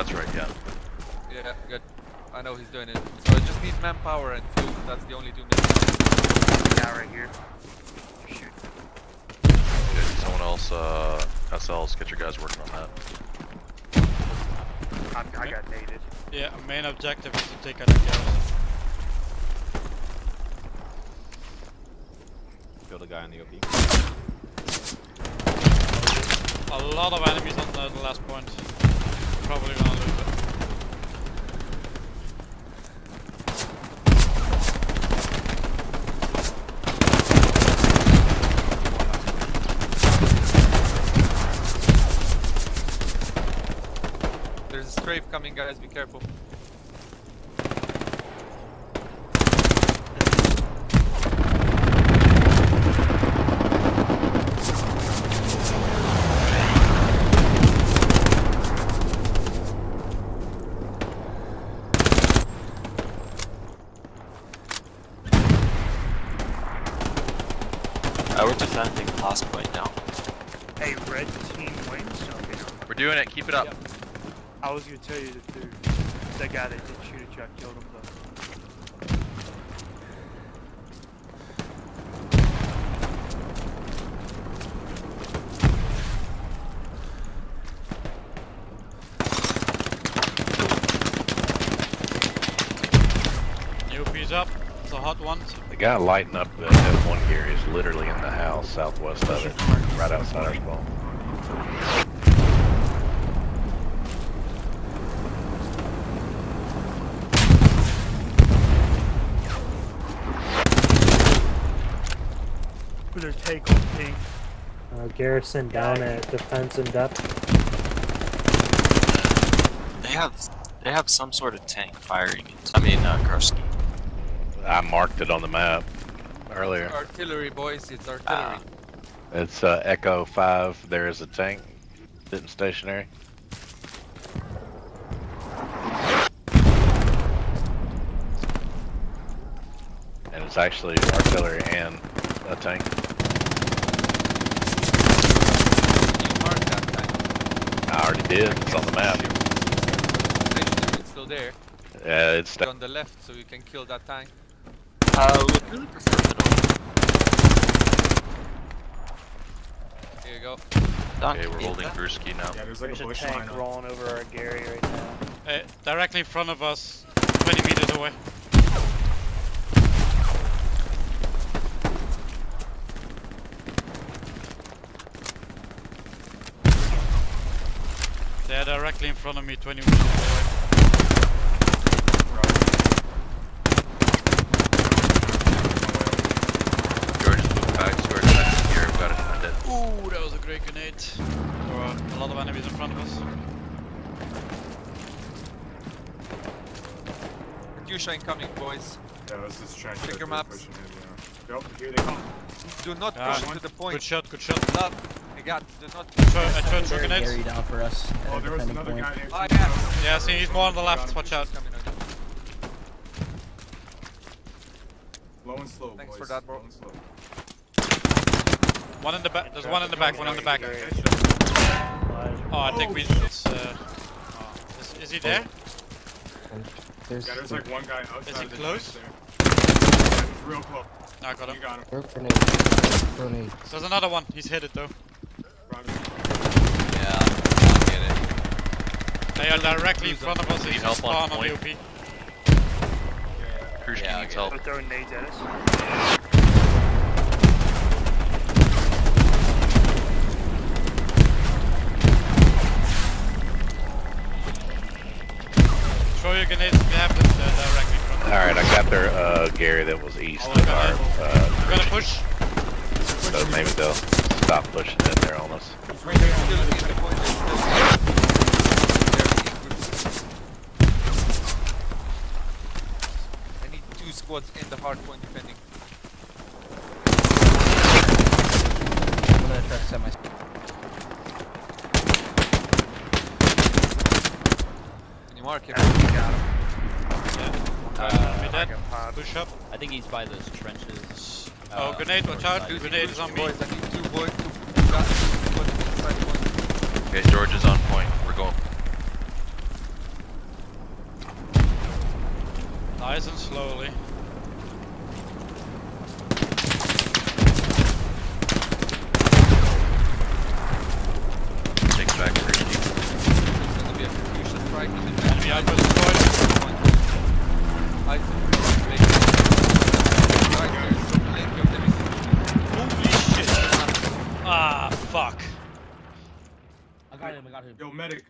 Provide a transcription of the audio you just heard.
That's right, yeah. Yeah, good. I know he's doing it. So I just need manpower and fuel. That's the only two missions. Guy right here. Shoot. Good. Someone else, uh, SLs, get your guys working on that. I, I got dated. Yeah, main objective is to take out the girls. Killed a guy in the OP. A lot of enemies on the, the last point. Probably gonna lose it. There's a strafe coming, guys. Be careful. Defending last point now. Hey, red team wins. Okay, no. We're doing it. Keep it up. I was gonna tell you that dude, that guy that did shoot at you, I killed him though. New piece up. It's a hot one. The guy lighting up the F1 gear is literally in the house southwest of it, right outside our spawn. Put their take on pink. Uh, Garrison down at defense and depth. They have they have some sort of tank firing. I mean, uh, Karski. I marked it on the map earlier. Artillery, boys. It's artillery. Ah. It's uh, Echo 5. There is a tank sitting stationary. And it's actually artillery and a tank. You mark that tank. I already did. It's on the map. It's still there. Yeah, it's on the left, so you can kill that tank. Uh, would really prefer middle. Here you go. Doc, Okay, we're holding that. Drewski now. Yeah, there's like There's a a bush tank rolling over our Gary right now. Uh, directly in front of us, 20 meters away. They're directly in front of me, 20 meters away. George, move back. George, that's here. We've got to defend it. Ooh, a great grenade. There were a lot of enemies in front of us. Katyusha incoming, boys. Yeah, let's just try and Check get your through maps. pushing in, yeah. Yep, here they come. Do not Ah, push one- to the point. Good shot, good shot. Stop. I got. Do not. push. tried, I tried two Gary grenades. down for us. at Oh, our there was another point. guy there. Ah, too. yeah. Yeah, see, he's more on the left. Watch out. Coming. Low and slow, Thanks boys. for that, bro. Low and slow. One in the back. There's one in the back. One in the back. Oh, I think we. It's. Uh, oh, is, is he there? There's Yeah, there's like one guy outside Is he close? there. Yeah, he's real close. I got You him. got him. work grenade. Grenade. There's another one. He's hit it though. Robbie. Yeah, I'll get it. They are directly in front of us. He's help on spawn on the point? OP. Krusky Yeah, needs okay. help. They're throwing nades at us. Grenades if you have directly in front. Alright, I got their uh, Gary that was east Oh, of our. Uh, We're gonna push. so maybe they'll stop pushing in there on us. Right there on the in the point. They're still- I need two squads in the hard point defending. I'm gonna try to set my. Can you mark him? dead. Push up. I think he's by those trenches. Uh, oh, uh, grenade, watch out. Two grenades on me. Okay, George is on point. We're going. Nice and slowly. I think Right, there's plenty of them. Holy shit! Ah, fuck. Yo, medic.